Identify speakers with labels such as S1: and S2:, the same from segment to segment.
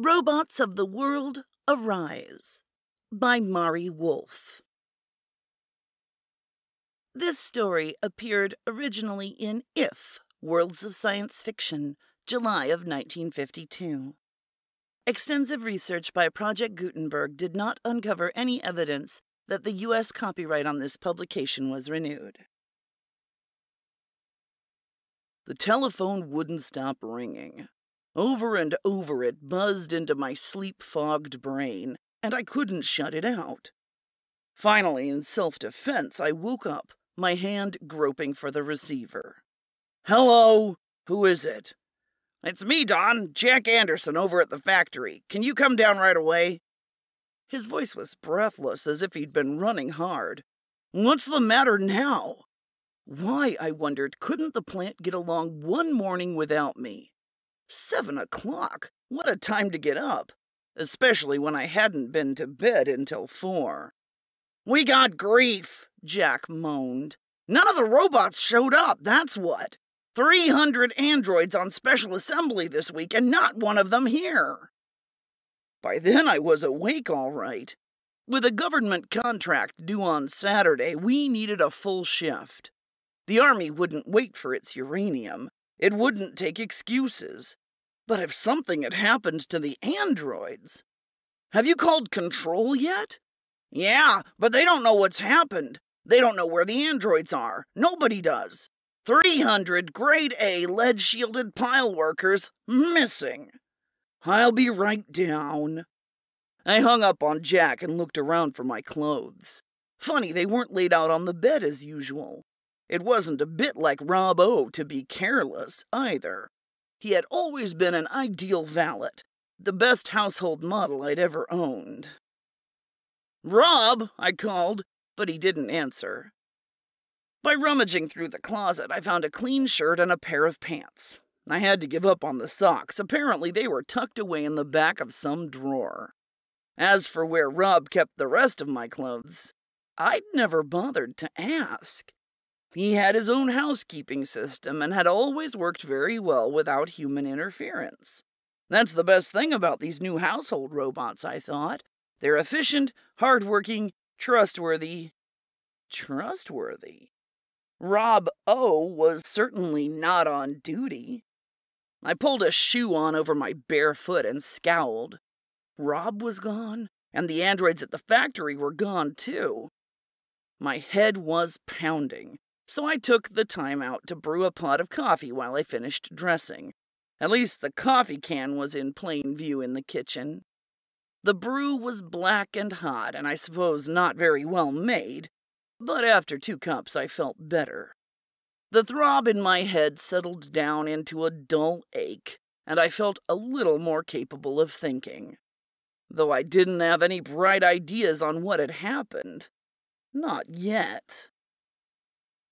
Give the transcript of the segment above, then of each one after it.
S1: Robots of the World Arise by Mari Wolf. This story appeared originally in If Worlds of Science Fiction, July of 1952. Extensive research by Project Gutenberg did not uncover any evidence that the U.S. copyright on this publication was renewed. The telephone wouldn't stop ringing. Over and over it buzzed into my sleep fogged brain, and I couldn't shut it out. Finally, in self defense, I woke up, my hand groping for the receiver. Hello? Who is it? It's me, Don, Jack Anderson, over at the factory. Can you come down right away? His voice was breathless, as if he'd been running hard. What's the matter now? Why, I wondered, couldn't the plant get along one morning without me? Seven o'clock? What a time to get up, especially when I hadn't been to bed until four. We got grief, Jack moaned. None of the robots showed up, that's what. 300 androids on special assembly this week, and not one of them here. By then I was awake all right. With a government contract due on Saturday, we needed a full shift. The Army wouldn't wait for its uranium. It wouldn't take excuses. But if something had happened to the androids. Have you called control yet? Yeah, but they don't know what's happened. They don't know where the androids are. Nobody does. 300 grade A lead shielded pile workers missing. I'll be right down. I hung up on Jack and looked around for my clothes. Funny, they weren't laid out on the bed as usual. It wasn't a bit like Rob O to be careless, either. He had always been an ideal valet, the best household model I'd ever owned. Rob, I called, but he didn't answer. By rummaging through the closet, I found a clean shirt and a pair of pants. I had to give up on the socks. Apparently, they were tucked away in the back of some drawer. As for where Rob kept the rest of my clothes, I'd never bothered to ask. He had his own housekeeping system and had always worked very well without human interference. That's the best thing about these new household robots, I thought. They're efficient, hardworking, trustworthy. Trustworthy? Rob O was certainly not on duty. I pulled a shoe on over my bare foot and scowled. Rob was gone, and the androids at the factory were gone too. My head was pounding so I took the time out to brew a pot of coffee while I finished dressing. At least the coffee can was in plain view in the kitchen. The brew was black and hot, and I suppose not very well made, but after two cups I felt better. The throb in my head settled down into a dull ache, and I felt a little more capable of thinking. Though I didn't have any bright ideas on what had happened. Not yet.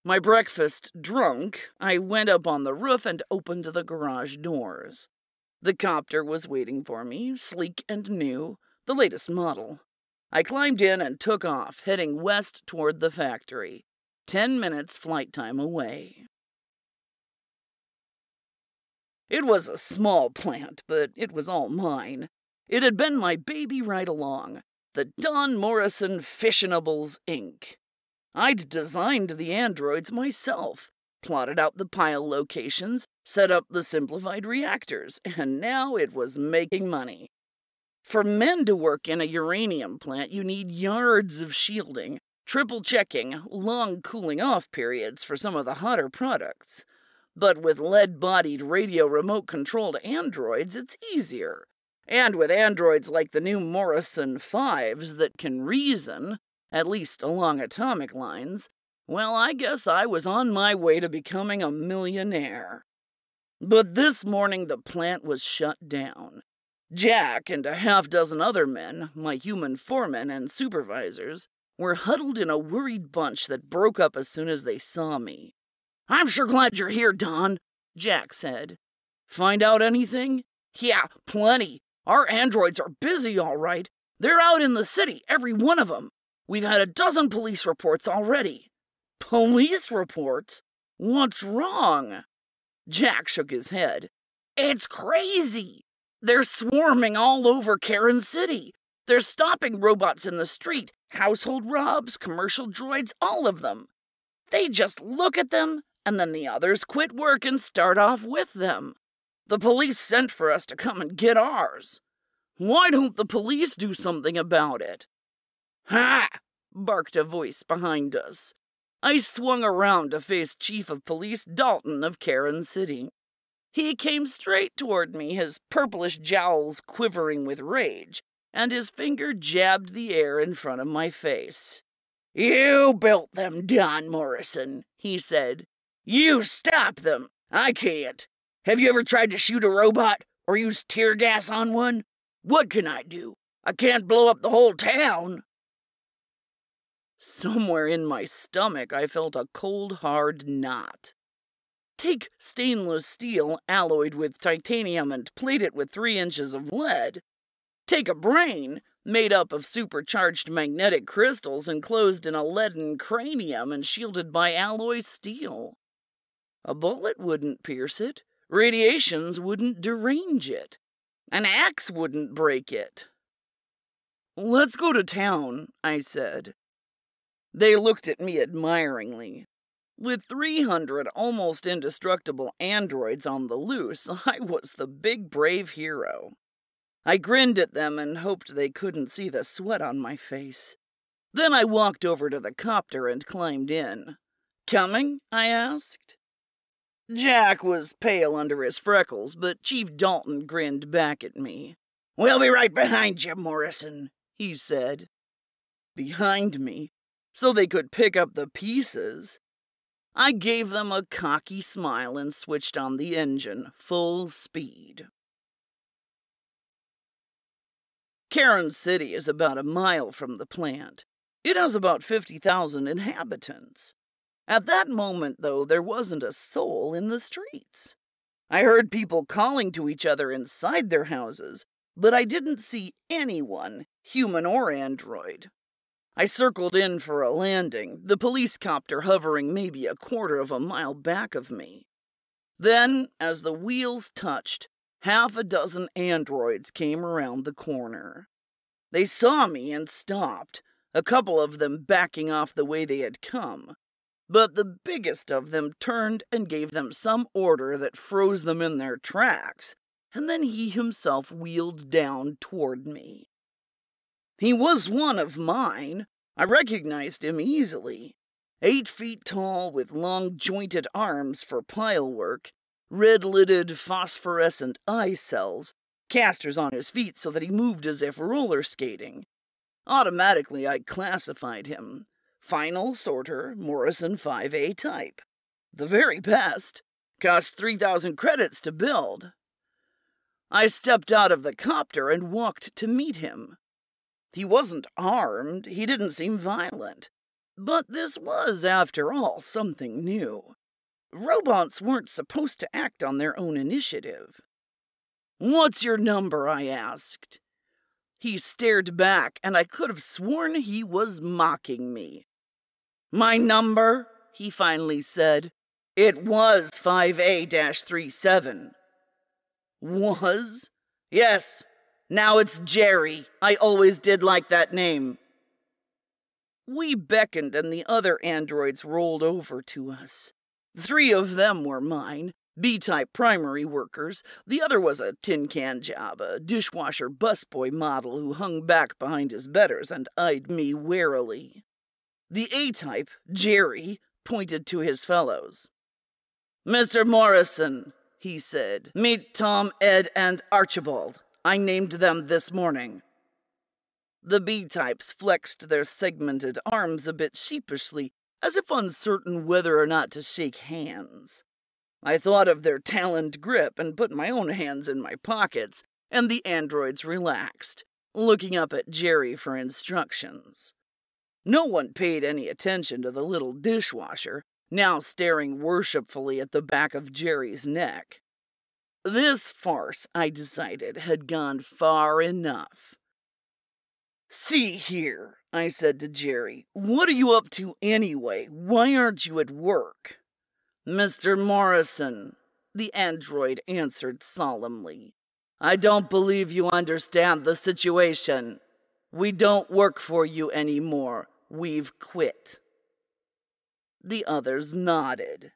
S1: My breakfast drunk, I went up on the roof and opened the garage doors. The copter was waiting for me, sleek and new, the latest model. I climbed in and took off, heading west toward the factory, ten minutes flight time away. It was a small plant, but it was all mine. It had been my baby right along, the Don Morrison Fissionables Inc. I'd designed the androids myself, plotted out the pile locations, set up the simplified reactors, and now it was making money. For men to work in a uranium plant, you need yards of shielding, triple checking, long cooling off periods for some of the hotter products. But with lead bodied radio remote controlled androids, it's easier. And with androids like the new Morrison 5s that can reason, at least along atomic lines, well, I guess I was on my way to becoming a millionaire. But this morning the plant was shut down. Jack and a half dozen other men, my human foremen and supervisors, were huddled in a worried bunch that broke up as soon as they saw me. I'm sure glad you're here, Don, Jack said. Find out anything? Yeah, plenty. Our androids are busy, all right. They're out in the city, every one of them. We've had a dozen police reports already. Police reports? What's wrong? Jack shook his head. It's crazy. They're swarming all over Karen City. They're stopping robots in the street, household robs, commercial droids, all of them. They just look at them, and then the others quit work and start off with them. The police sent for us to come and get ours. Why don't the police do something about it? Ha! barked a voice behind us. I swung around to face Chief of Police Dalton of Karen City. He came straight toward me, his purplish jowls quivering with rage, and his finger jabbed the air in front of my face. You built them, Don Morrison, he said. You stop them. I can't. Have you ever tried to shoot a robot or use tear gas on one? What can I do? I can't blow up the whole town. Somewhere in my stomach, I felt a cold, hard knot. Take stainless steel alloyed with titanium and plate it with three inches of lead. Take a brain made up of supercharged magnetic crystals enclosed in a leaden cranium and shielded by alloy steel. A bullet wouldn't pierce it, radiations wouldn't derange it, an axe wouldn't break it. Let's go to town, I said. They looked at me admiringly. With 300 almost indestructible androids on the loose, I was the big brave hero. I grinned at them and hoped they couldn't see the sweat on my face. Then I walked over to the copter and climbed in. Coming? I asked. Jack was pale under his freckles, but Chief Dalton grinned back at me. We'll be right behind you, Morrison, he said. Behind me? So they could pick up the pieces. I gave them a cocky smile and switched on the engine, full speed. Karen City is about a mile from the plant. It has about 50,000 inhabitants. At that moment, though, there wasn't a soul in the streets. I heard people calling to each other inside their houses, but I didn't see anyone, human or android. I circled in for a landing, the police copter hovering maybe a quarter of a mile back of me. Then, as the wheels touched, half a dozen androids came around the corner. They saw me and stopped, a couple of them backing off the way they had come. But the biggest of them turned and gave them some order that froze them in their tracks, and then he himself wheeled down toward me. He was one of mine. I recognized him easily. Eight feet tall, with long jointed arms for pile work, red lidded phosphorescent eye cells, casters on his feet so that he moved as if roller skating. Automatically, I classified him. Final sorter, Morrison 5A type. The very best. Cost 3,000 credits to build. I stepped out of the copter and walked to meet him. He wasn't armed, he didn't seem violent. But this was, after all, something new. Robots weren't supposed to act on their own initiative. What's your number? I asked. He stared back, and I could have sworn he was mocking me. My number? he finally said. It was 5A 37. Was? Yes, now it's Jerry. I always did like that name. We beckoned, and the other androids rolled over to us. Three of them were mine, B type primary workers. The other was a tin can job, a dishwasher busboy model who hung back behind his betters and eyed me warily. The A type, Jerry, pointed to his fellows. Mr. Morrison, he said, meet Tom, Ed, and Archibald. I named them this morning. The B types flexed their segmented arms a bit sheepishly, as if uncertain whether or not to shake hands. I thought of their taloned grip and put my own hands in my pockets, and the androids relaxed, looking up at Jerry for instructions. No one paid any attention to the little dishwasher, now staring worshipfully at the back of Jerry's neck. This farce, I decided, had gone far enough. See here, I said to Jerry, what are you up to anyway? Why aren't you at work? Mr. Morrison, the android answered solemnly. I don't believe you understand the situation. We don't work for you anymore. We've quit. The others nodded.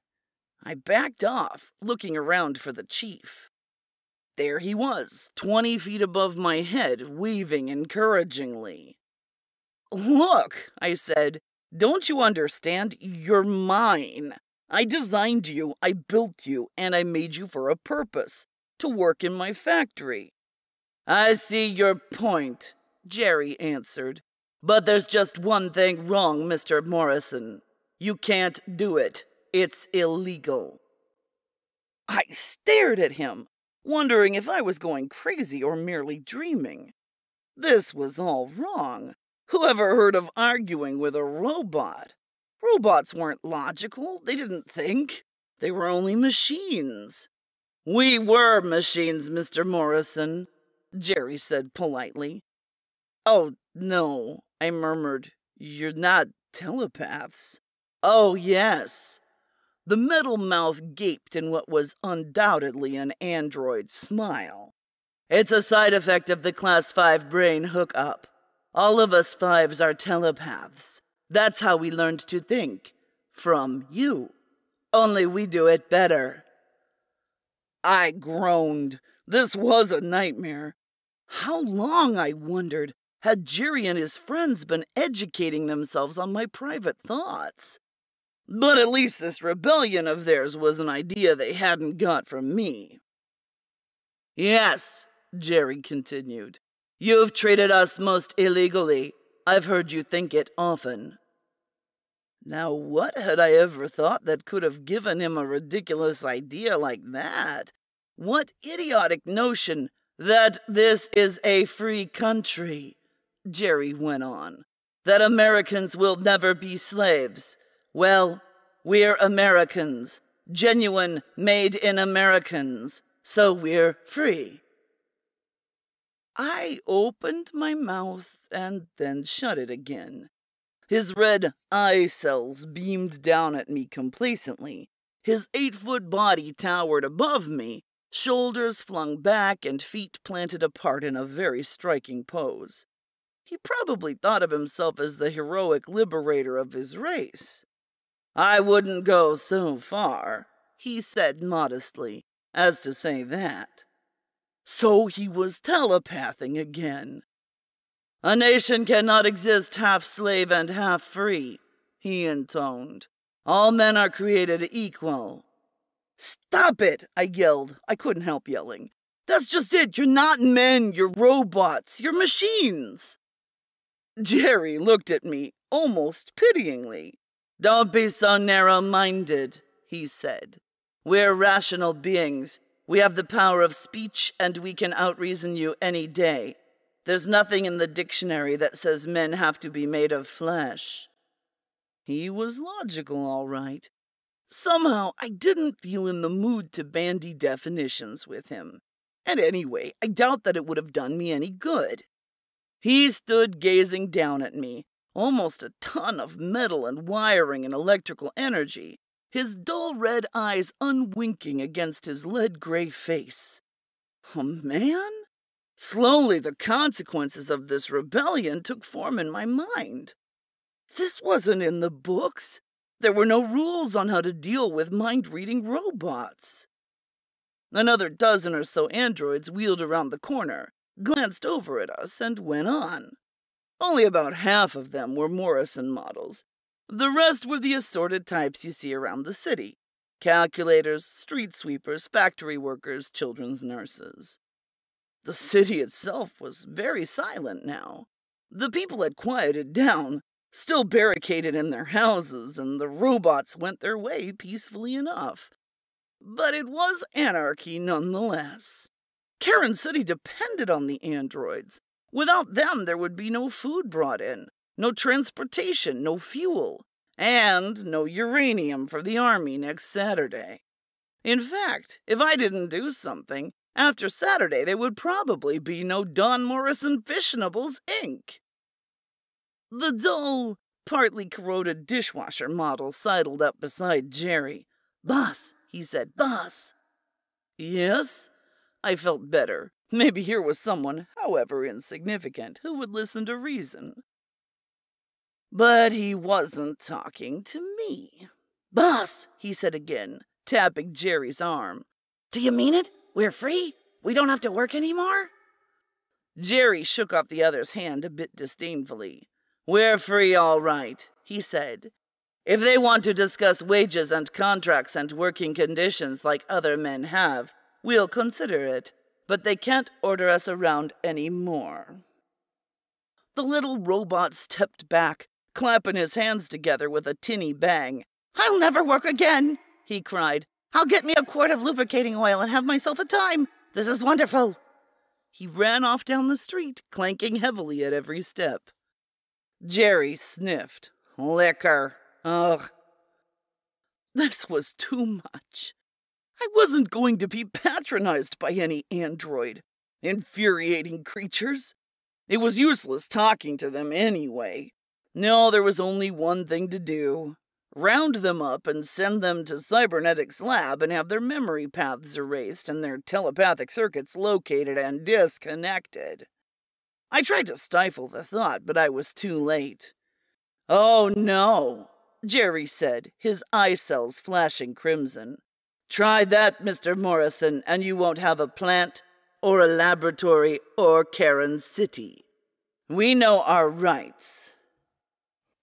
S1: I backed off, looking around for the chief. There he was, twenty feet above my head, waving encouragingly. Look, I said, don't you understand? You're mine. I designed you, I built you, and I made you for a purpose to work in my factory. I see your point, Jerry answered. But there's just one thing wrong, Mr. Morrison. You can't do it. It's illegal. I stared at him, wondering if I was going crazy or merely dreaming. This was all wrong. Whoever heard of arguing with a robot? Robots weren't logical. They didn't think. They were only machines. We were machines, Mr. Morrison, Jerry said politely. Oh, no, I murmured. You're not telepaths. Oh, yes. The metal mouth gaped in what was undoubtedly an android smile. It's a side effect of the Class 5 brain hookup. All of us fives are telepaths. That's how we learned to think. From you. Only we do it better. I groaned. This was a nightmare. How long, I wondered, had Jerry and his friends been educating themselves on my private thoughts? But at least this rebellion of theirs was an idea they hadn't got from me. Yes, Jerry continued. You've treated us most illegally. I've heard you think it often. Now, what had I ever thought that could have given him a ridiculous idea like that? What idiotic notion that this is a free country, Jerry went on, that Americans will never be slaves. Well, we're Americans, genuine, made in Americans, so we're free. I opened my mouth and then shut it again. His red eye cells beamed down at me complacently. His eight foot body towered above me, shoulders flung back and feet planted apart in a very striking pose. He probably thought of himself as the heroic liberator of his race. I wouldn't go so far, he said modestly, as to say that. So he was telepathing again. A nation cannot exist half slave and half free, he intoned. All men are created equal. Stop it, I yelled. I couldn't help yelling. That's just it. You're not men, you're robots, you're machines. Jerry looked at me almost pityingly. Don't be so narrow minded, he said. We're rational beings. We have the power of speech, and we can outreason you any day. There's nothing in the dictionary that says men have to be made of flesh. He was logical, all right. Somehow, I didn't feel in the mood to bandy definitions with him. And anyway, I doubt that it would have done me any good. He stood gazing down at me, almost a ton of metal and wiring and electrical energy, his dull red eyes unwinking against his lead gray face. A man? Slowly, the consequences of this rebellion took form in my mind. This wasn't in the books. There were no rules on how to deal with mind reading robots. Another dozen or so androids wheeled around the corner, glanced over at us, and went on. Only about half of them were Morrison models. The rest were the assorted types you see around the city calculators, street sweepers, factory workers, children's nurses. The city itself was very silent now. The people had quieted down, still barricaded in their houses, and the robots went their way peacefully enough. But it was anarchy nonetheless. Karen City depended on the androids. Without them, there would be no food brought in, no transportation, no fuel, and no uranium for the army next Saturday. In fact, if I didn't do something, after Saturday there would probably be no Don Morrison Fissionables, Inc. The dull, partly corroded dishwasher model sidled up beside Jerry. Boss, he said, boss. Yes? I felt better, Maybe here was someone, however insignificant, who would listen to reason. But he wasn't talking to me. Boss, he said again, tapping Jerry's arm. Do you mean it? We're free? We don't have to work anymore? Jerry shook off the other's hand a bit disdainfully. We're free, all right, he said. If they want to discuss wages and contracts and working conditions like other men have, we'll consider it, but they can't order us around any more. The little robot stepped back, clapping his hands together with a tinny bang. I'll never work again, he cried. I'll get me a quart of lubricating oil and have myself a time. This is wonderful. He ran off down the street, clanking heavily at every step. Jerry sniffed. Liquor. Ugh. This was too much. I wasn't going to be patronized by any android. Infuriating creatures. It was useless talking to them anyway. No, there was only one thing to do round them up and send them to Cybernetics Lab and have their memory paths erased and their telepathic circuits located and disconnected. I tried to stifle the thought, but I was too late. Oh no, Jerry said, his eye cells flashing crimson. Try that, Mr. Morrison, and you won't have a plant, or a laboratory, or Karen City. We know our rights.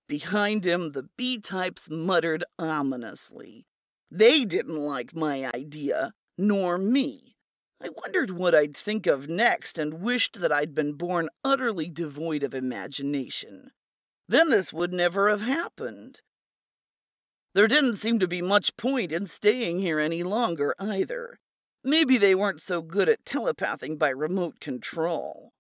S1: Behind him, the B types muttered ominously. They didn't like my idea, nor me. I wondered what I'd think of next and wished that I'd been born utterly devoid of imagination. Then this would never have happened. There didn't seem to be much point in staying here any longer, either. Maybe they weren't so good at telepathing by remote control.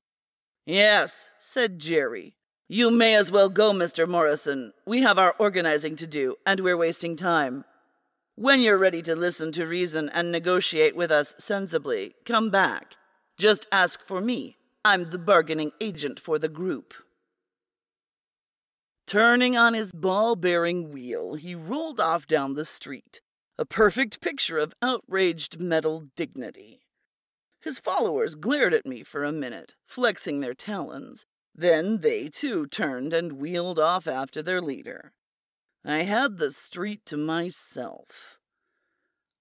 S1: Yes, said Jerry, you may as well go, Mr. Morrison. We have our organizing to do, and we're wasting time. When you're ready to listen to reason and negotiate with us sensibly, come back. Just ask for me. I'm the bargaining agent for the group. Turning on his ball bearing wheel, he rolled off down the street, a perfect picture of outraged metal dignity. His followers glared at me for a minute, flexing their talons, then they too turned and wheeled off after their leader. I had the street to myself.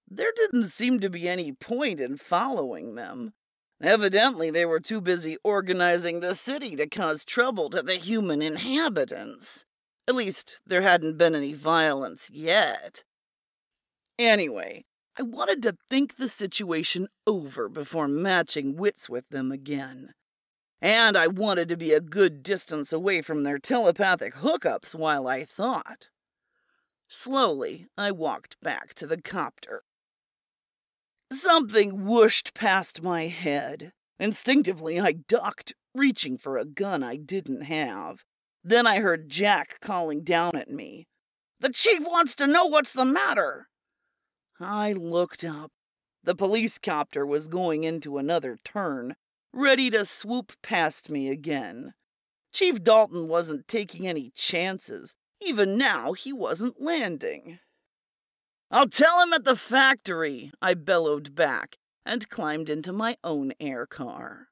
S1: There didn't seem to be any point in following them. Evidently, they were too busy organizing the city to cause trouble to the human inhabitants. At least, there hadn't been any violence yet. Anyway, I wanted to think the situation over before matching wits with them again and I wanted to be a good distance away from their telepathic hookups while I thought. Slowly, I walked back to the copter. Something whooshed past my head. Instinctively, I ducked, reaching for a gun I didn't have. Then I heard Jack calling down at me. The chief wants to know what's the matter. I looked up. The police copter was going into another turn, ready to swoop past me again. Chief Dalton wasn't taking any chances. Even now, he wasn't landing. I'll tell him at the factory, I bellowed back and climbed into my own air car.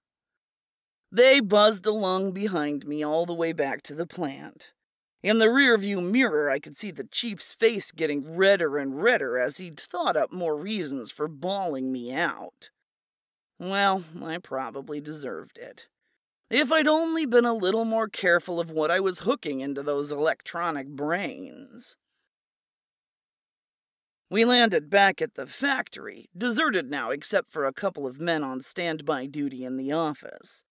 S1: They buzzed along behind me all the way back to the plant. In the rearview mirror, I could see the chief's face getting redder and redder as he'd thought up more reasons for bawling me out. Well, I probably deserved it. If I'd only been a little more careful of what I was hooking into those electronic brains. We landed back at the factory, deserted now except for a couple of men on standby duty in the office.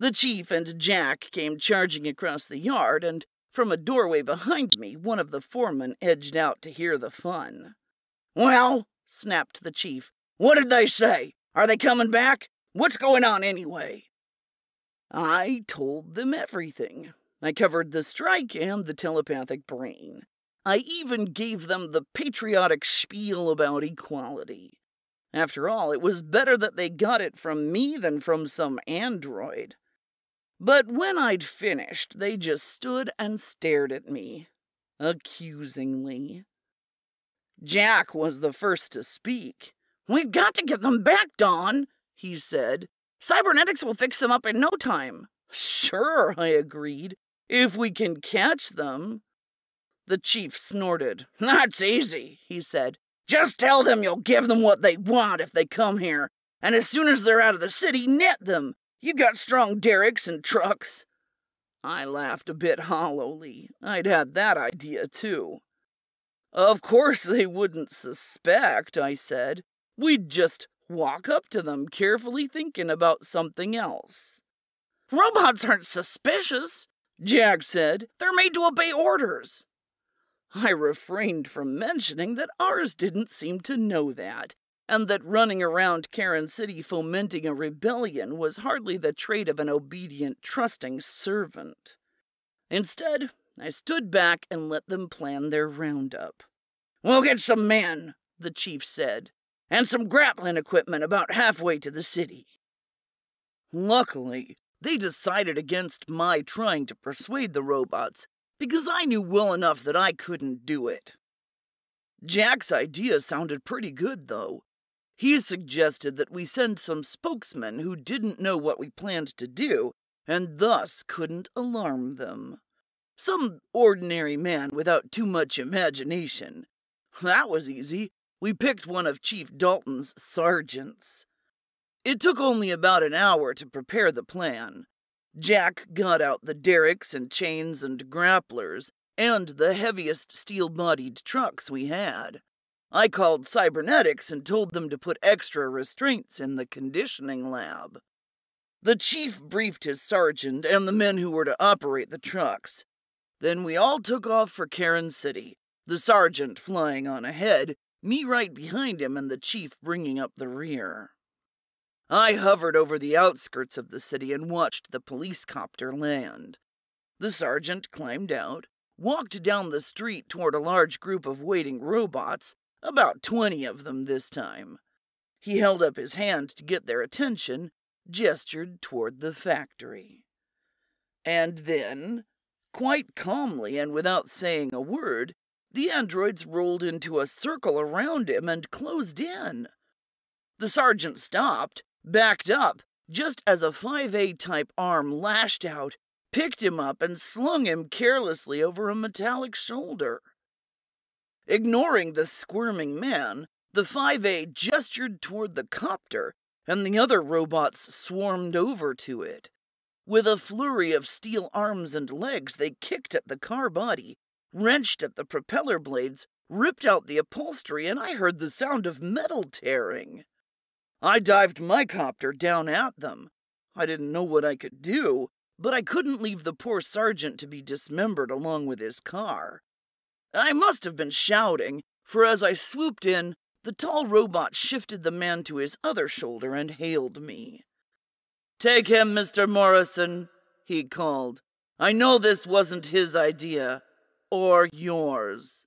S1: The chief and Jack came charging across the yard, and from a doorway behind me, one of the foremen edged out to hear the fun. Well, snapped the chief, what did they say? Are they coming back? What's going on anyway? I told them everything. I covered the strike and the telepathic brain. I even gave them the patriotic spiel about equality. After all, it was better that they got it from me than from some android. But when I'd finished, they just stood and stared at me, accusingly. Jack was the first to speak. We've got to get them back, Don, he said, Cybernetics will fix them up in no time. Sure, I agreed. If we can catch them. The chief snorted. That's easy, he said. Just tell them you'll give them what they want if they come here, and as soon as they're out of the city, net them. You've got strong derricks and trucks. I laughed a bit hollowly. I'd had that idea too. Of course they wouldn't suspect, I said. We'd just walk up to them, carefully thinking about something else. Robots aren't suspicious, Jack said. They're made to obey orders. I refrained from mentioning that ours didn't seem to know that, and that running around Karen City fomenting a rebellion was hardly the trait of an obedient, trusting servant. Instead, I stood back and let them plan their roundup. We'll get some men, the chief said, and some grappling equipment about halfway to the city. Luckily, they decided against my trying to persuade the robots because I knew well enough that I couldn't do it. Jack's idea sounded pretty good, though. He suggested that we send some spokesmen who didn't know what we planned to do and thus couldn't alarm them. Some ordinary man without too much imagination. That was easy. We picked one of Chief Dalton's sergeants. It took only about an hour to prepare the plan. Jack got out the derricks and chains and grapplers, and the heaviest steel bodied trucks we had. I called cybernetics and told them to put extra restraints in the conditioning lab. The chief briefed his sergeant and the men who were to operate the trucks. Then we all took off for Karen City, the sergeant flying on ahead, me right behind him, and the chief bringing up the rear. I hovered over the outskirts of the city and watched the police copter land. The sergeant climbed out, walked down the street toward a large group of waiting robots, about twenty of them this time. He held up his hand to get their attention, gestured toward the factory. And then, quite calmly and without saying a word, the androids rolled into a circle around him and closed in. The sergeant stopped, backed up just as a 5A type arm lashed out, picked him up, and slung him carelessly over a metallic shoulder. Ignoring the squirming man, the 5A gestured toward the copter, and the other robots swarmed over to it. With a flurry of steel arms and legs, they kicked at the car body, wrenched at the propeller blades, ripped out the upholstery, and I heard the sound of metal tearing. I dived my copter down at them. I didn't know what I could do, but I couldn't leave the poor sergeant to be dismembered along with his car. I must have been shouting, for as I swooped in, the tall robot shifted the man to his other shoulder and hailed me. Take him, Mr. Morrison, he called. I know this wasn't his idea, or yours.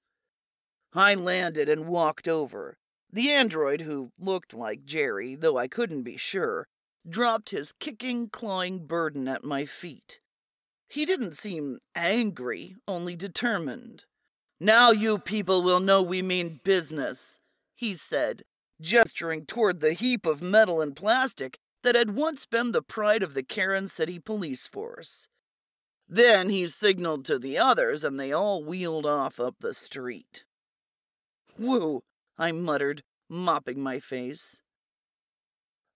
S1: I landed and walked over, the android, who looked like Jerry, though I couldn't be sure, dropped his kicking, clawing burden at my feet. He didn't seem angry, only determined. Now you people will know we mean business, he said, gesturing toward the heap of metal and plastic that had once been the pride of the Karen City police force. Then he signaled to the others, and they all wheeled off up the street. Whew, I muttered, mopping my face.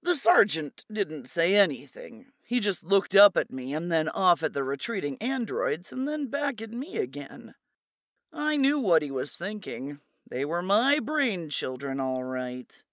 S1: The sergeant didn't say anything. He just looked up at me and then off at the retreating androids and then back at me again. I knew what he was thinking. They were my brain children, all right.